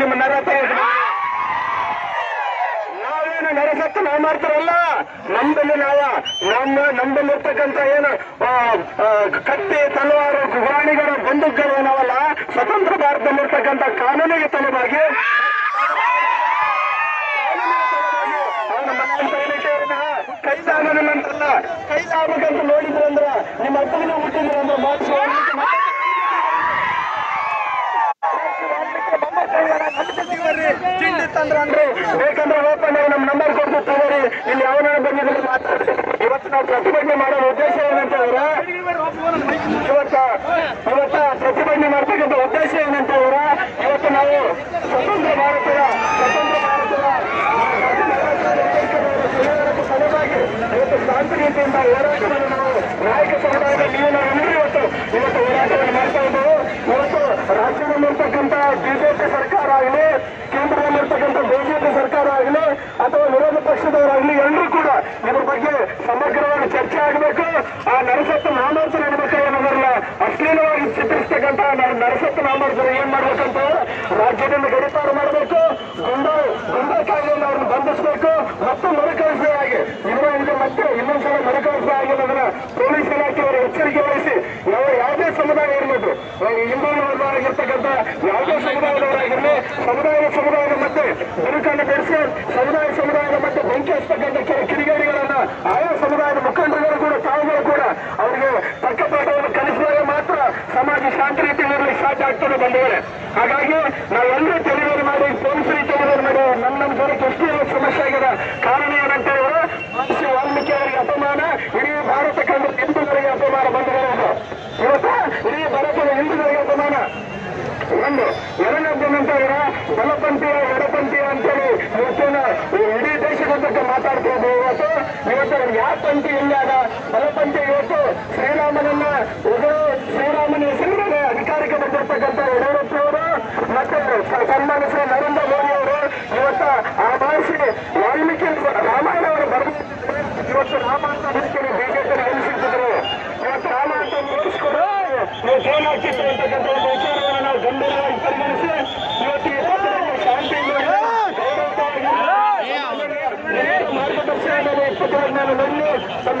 ನಿಮ್ಮ ನರಸ. ನಾವೇನು ನರಸತ್ತು ನಾವು ಮಾಡ್ತಾರಲ್ಲ ನಮ್ದಲ್ಲಿ ನಾವ, ನಮ್ಮ ನಮ್ಮಲ್ಲಿ ಇರ್ತಕ್ಕಂಥ ಏನು ಕತ್ತಿ, ತಲವಾರು, ಗುರಾಣಿಗಳ ಬಂದೂಕಗಳು ಏನವಲ್ಲ ಸ್ವತಂತ್ರ ಭಾರತದಲ್ಲಿರ್ತಕ್ಕಂಥ ಕಾನೂನಿಗೆ ತಲುವಾಗಿ ಕೈ ಕೈದಾಗೋದಿಲ್ಲ ಅಂತಲ್ಲ ಕೈದಾಗಬೇಕಂತ ನೋಡಿದ್ರಂದ್ರ ನಿಮ್ಮ ಅಪ್ಪನ ಹುಟ್ಟಿದ್ರ ಅಂದ್ರೆ ಚಿಂಡಿ ಬೇಕಂದ್ರೆ ಓಪನ್ ಆಗಿ ನಮ್ ನಂಬರ್ ಕೊಡ್ತು ತಗೋರಿ ಇಲ್ಲಿ ಯಾವನ ಬಂದಿದ್ರೆ ಮಾತಾಡಿ ಇವತ್ತು ನಾವು ಪ್ರತಿಭಟನೆ ಮಾಡೋ ಉದ್ದೇಶ ಏನಂತ ಹೇಳಿದ್ರೆ ಇವತ್ತ ಇವತ್ತ ಪ್ರತಿಭಟನೆ ಮಾಡ್ತಕ್ಕಂಥ ಉದ್ದೇಶ ಏನಂತ ಹೇಳಿದ್ರೆ ಇವತ್ತು ನಾವು ಸ್ವತಂತ್ರ ಭಾರತದ ಸ್ವತಂತ್ರ ಭಾರತದ ಇವತ್ತು ಶಾಂತಿಯುತಿಯಿಂದ ಹೋರಾಟವನ್ನು ನಾವು ನಾಯಕ ಸಮುದಾಯದ ನೀವು ನಾವು ಎಲ್ಲರೂ ಇವತ್ತು ಇವತ್ತು ಹೋರಾಟವನ್ನು ಮಾಡ್ತಾ ಇದ್ದೇವೆ ಇವತ್ತು ರಾಜ್ಯದಲ್ಲಿರ್ತಕ್ಕಂಥ ಬಿಜೆಪಿ ಸರ್ಕಾರ ಆಗಲಿ ಕೇಂದ್ರದಲ್ಲಿರ್ತಕ್ಕಂಥ ಬಿಜೆಪಿ ಸರ್ಕಾರ ಆಗಲಿ ಅಥವಾ ಪಕ್ಷದವರಾಗಲಿ ಎಲ್ಲರೂ ಕೂಡ ಇದ್ರ ಬಗ್ಗೆ ಸಮಗ್ರವಾಗಿ ಚರ್ಚೆ ಆಗಬೇಕು. ಆ ನರಸತ್ತ ನಾಮಾರ್ಜನ ನಡಬೇಕು ಏನಾದ್ರಲ್ಲ ಅಶ್ಲೀಲವಾಗಿ ಚಿತ್ರಿಸ್ತಕ್ಕಂತ ನರಸತ್ತ ನಾಮಾರ್ಜನ ಏನ್ ಮಾಡ್ಬೇಕಂತ ರಾಜ್ಯದಿಂದ ಗಡಿಪಾರು ಮಾಡಬೇಕು. ಗುಂಡ ಗುಂಡ ಅವ್ರನ್ನ ಬಂಧಿಸಬೇಕು. ಮತ್ತು ಮರುಕಳಿಸಲಾಗಿ ಹಿಂದೂಗಳಾಗಿರ್ತಕ್ಕಂಥ ಯಾವುದೇ ಸಮುದಾಯದವರಾಗಿರಲಿ ಸಮುದಾಯ ಸಮುದಾಯದ ಮಧ್ಯೆ ಬಿರುಕನ್ನು ಬೆಳೆಸಿ ಸಮುದಾಯ ಸಮುದಾಯದ ಮಧ್ಯೆ ಬೆಂಕಿ ಹಚ್ಚತಕ್ಕಂಥ ಕೆಲ ಕಿಡಿಗೇಡಿಗಳನ್ನ ಆಯಾ ಸಮುದಾಯದ ಮುಖಂಡರುಗಳು ಕೂಡ, ತಾವುಗಳು ಕೂಡ ಅವರಿಗೆ ತಕ್ಕ ಪಾಠವನ್ನು ಕಲಿಸಿದಾಗ ಮಾತ್ರ ಸಮಾಜ ಶಾಂತಿ ರೀತಿಯಲ್ಲಿ ಸಾಧ್ಯ ಆಗ್ತದೆ ಬಂದವರೇ ಹಾಗಾಗಿ ನಾವೆಲ್ಲರೂ ತಿಳಿವೇರು ಮಾಡಿ ಪೊಲೀಸರಿಗೆ ತಿಳಿವೇರು ಮಾಡಿ ನಮ್ಮ ನಮ್ಮ ಜನಕ್ಕೆ ಎಷ್ಟು ಮಾತಾಡ್ತಿರೋದು ಇವತ್ತು ಇವತ್ತು ಯಾವ ಪಂಥಿ ಇಲ್ಲ ಅದ ಬಲಪಂಥಿ ಇವತ್ತು ಶ್ರೀರಾಮನನ್ನ ಇದು ಶ್ರೀರಾಮನ ಹೆಸರಿನಲ್ಲಿ ಅಧಿಕಾರಕ್ಕೆ ಬಂದಿರತಕ್ಕಂಥ ಯಡಿಯೂರಪ್ಪನವರು ಮತ್ತೆ ಸ- ಸನ್ಮಾನಿಸ ಶ್ರೀ ನರೇಂದ್ರ ಮೋದಿ ಅವರು ಇವತ್ತು ಆ ಭಾಷೆ ವಾಲ್ಮೀಕಿ ರಾಮಾಯಣ ಅವರು ಬರೆದ ಇವತ್ತು ರಾಮ ಅಂತ ಬಿಜೆಪಿ ಎಲ್ಲಿ ಸಿಗ್ತಿದ್ರು ಇವತ್ತು ರಾಮ ಅಂತ ನೀವು ಫೋನ್ ಹಾಕಿತ್ತು ಅಂತಕ್ಕಂಥ పరిస్థితి వెళ్ళి తమ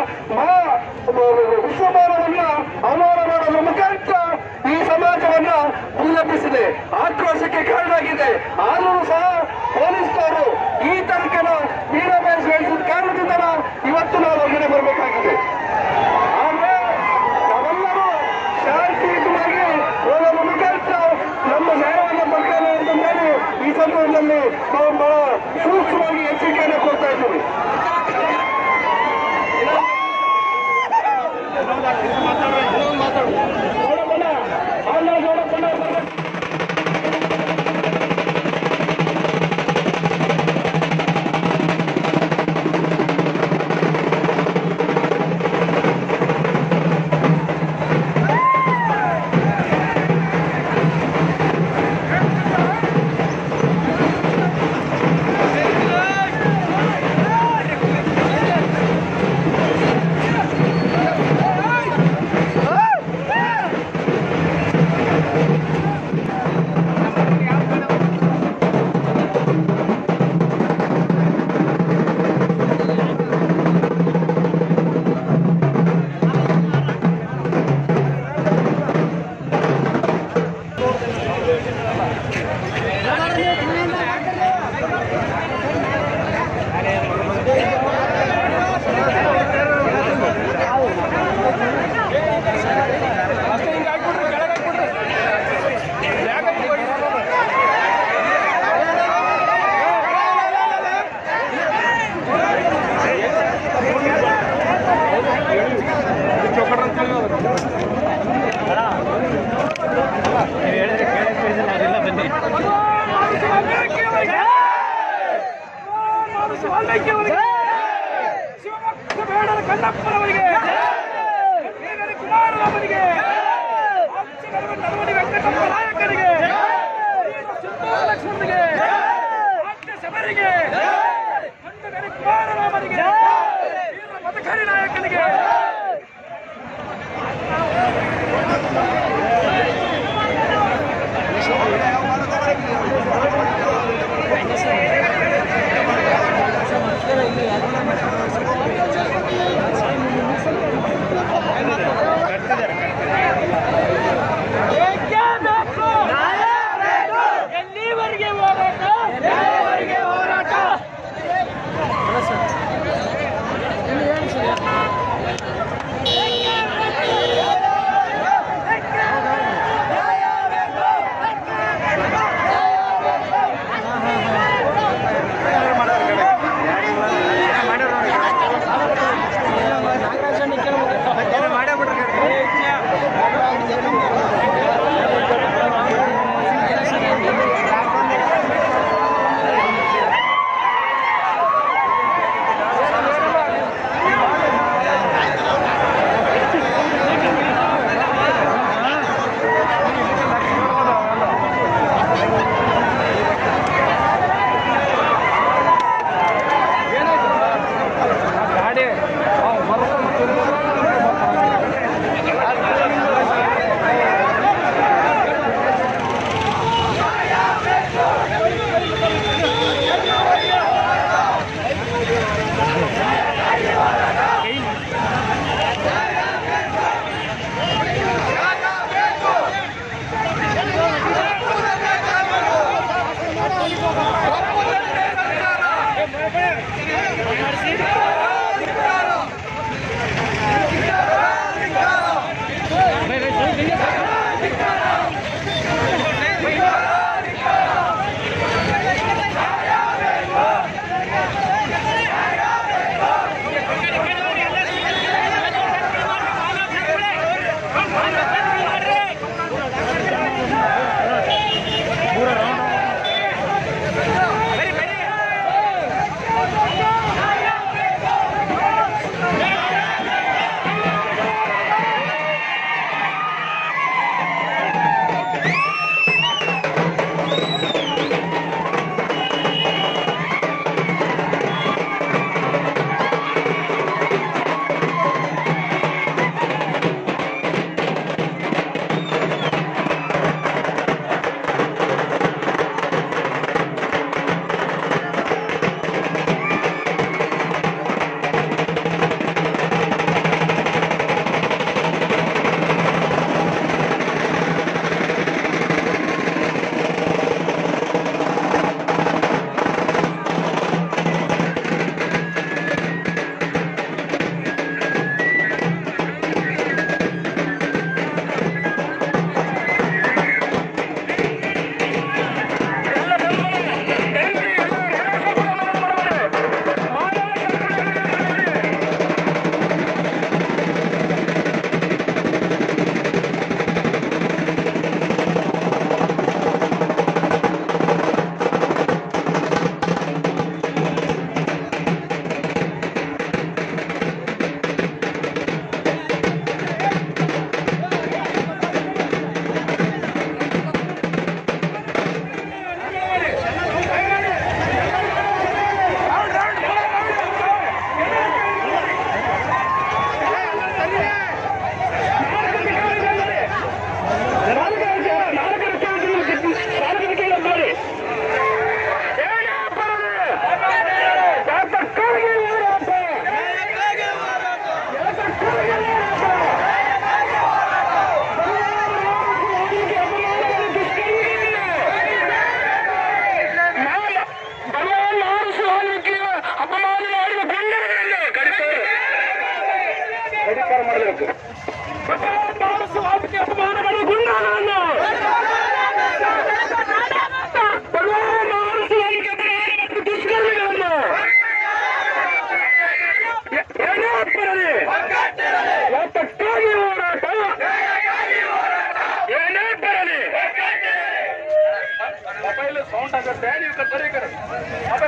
তাগিদে আলোর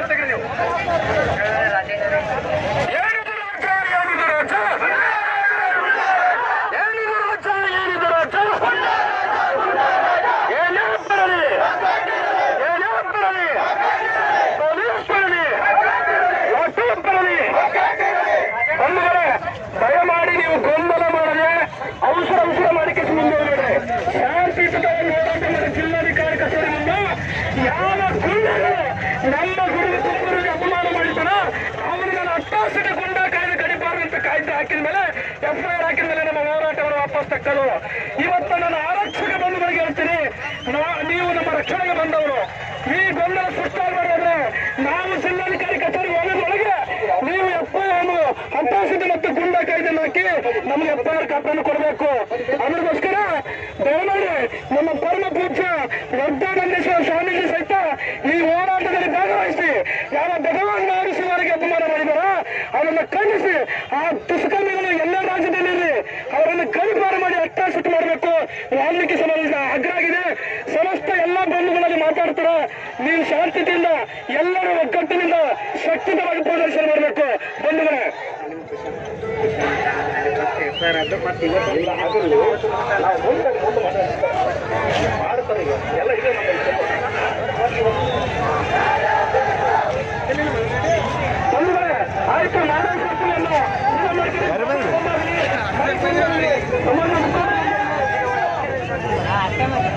ತೆಗ್ರಿ ನೀವು. ತಕ್ಕಲು ಇವತ್ತು ನನ್ನ ಆರಕ್ಷಕ ಬಂಧುಗಳಿಗೆ ಹೇಳ್ತೀನಿ. ನೀವು ನಮ್ಮ ರಕ್ಷಣೆಗೆ ಬಂದವರು. ಈ ಗೊಂದಲ ಸೃಷ್ಟಿಯಾಗಬಾರ್ದಾದ್ರೆ ನಾವು ಜಿಲ್ಲಾಧಿಕಾರಿ ಕಚೇರಿ ಹೋಗೋದ್ರೊಳಗೆ ನೀವು ಎಫ್ಐಆರ್ ಹತಾಶತೆ ಮತ್ತು ಗುಂಡ ಕಾಯ್ದೆಯನ್ನು ಹಾಕಿ ನಮ್ಗೆ ಎಫ್ಐಆರ್ ಕಾಪಿಯನ್ನು ಕೊಡಬೇಕು. ಅದಕ್ಕೋಸ್ಕರ ದಯಮಾಡಿ ನಮ್ಮ ಪರಮ ಪೂಜ್ಯ ವರ್ಧಾನಂದೇಶ್ವರ ಸ್ವಾಮೀಜಿ ಸಹಿತ ಈ ಹೋರಾಟದಲ್ಲಿ ಭಾಗವಹಿಸಿ ಯಾವ ಭಗವಾನ್ ಮಾರಿಸುವವರಿಗೆ ಅಪಮಾನ ಮಾಡಿದಾರ, ಅವರನ್ನು ಖಂಡಿಸಿ ಆ ದುಷ್ಕರ್ಮಿಗಳು ಎಲ್ಲ ರಾಜ್ಯದಲ್ಲಿರಲಿ ಅವರನ್ನು ಗಡಿಪಾರು ಮಾಡಿ ಅಟ್ಟಾಸಿಟ್ ಮಾಡಬೇಕು ವಾಲ್ಮೀಕಿ ಸಮಾಜದ ಅಗ್ರಾಗಿದೆ. ಆಗಿದೆ ಸಮಸ್ತ ಎಲ್ಲ ಬಂಧುಗಳಲ್ಲಿ ಮಾತಾಡ್ತಾರೆ. ನೀವು ಶಾಂತಿಯಿಂದ ಎಲ್ಲರೂ ಒಗ್ಗಟ್ಟಿನಿಂದ ಶಕ್ತಿತವಾಗಿ ಪ್ರದರ್ಶನ ಮಾಡಬೇಕು. ಬಂಧುಗಳೇ. ಬಂಧುಗಳೇ ಆಯ್ತು ನಾನೇ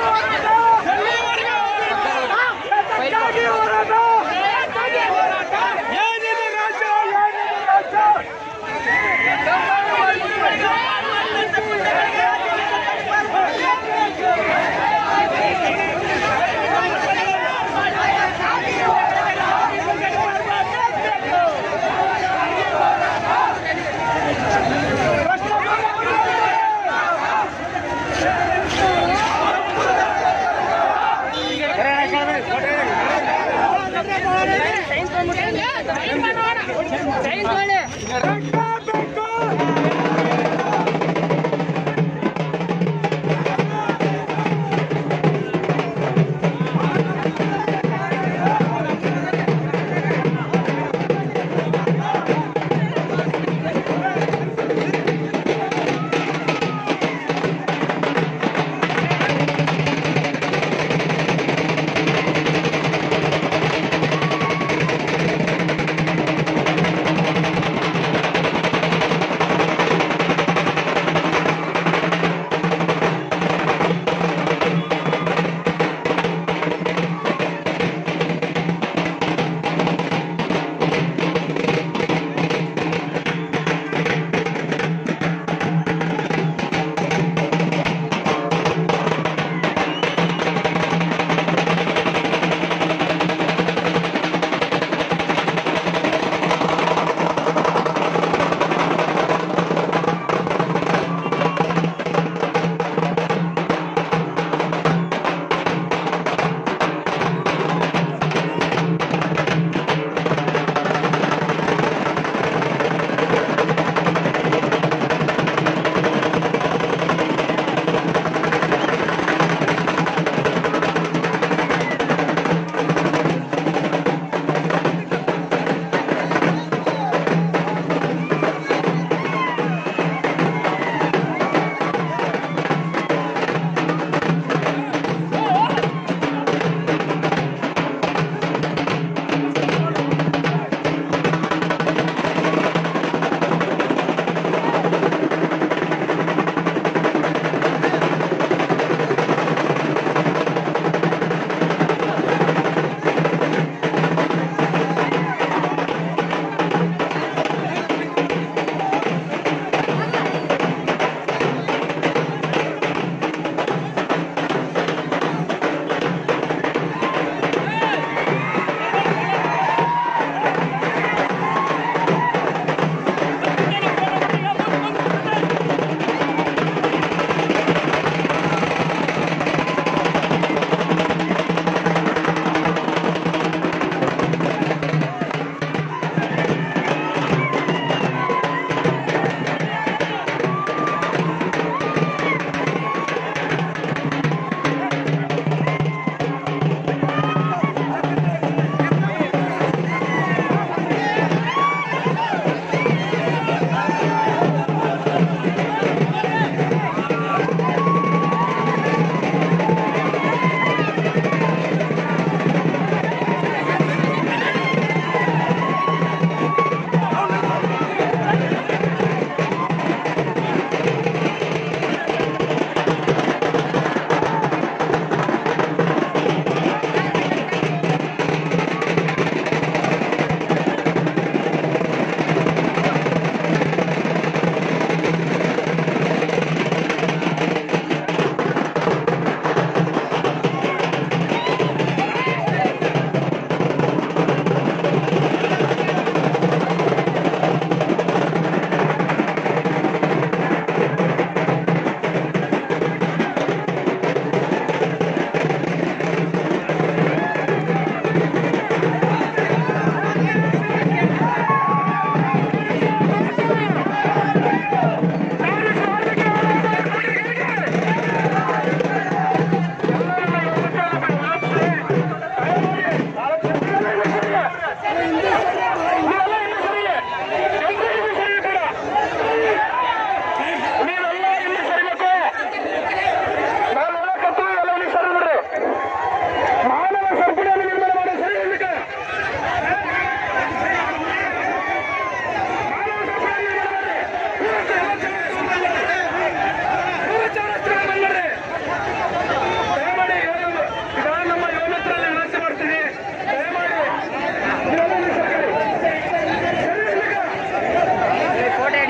Thank you.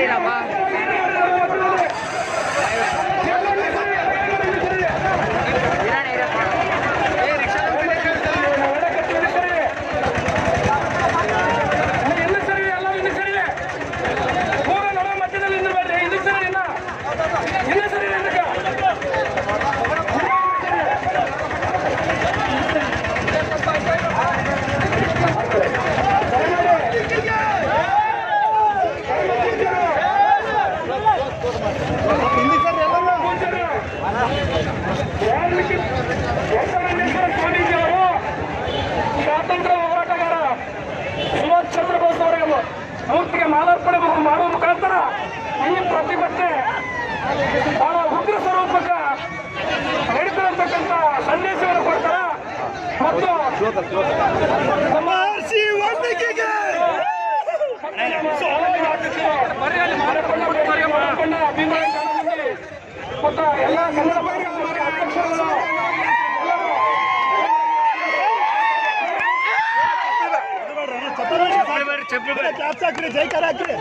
了吗？ಮತ್ತು ಎಲ್ಲ ಕನ್ನಡ ಜೈಕಾರ ಹಾಕ್ರಿ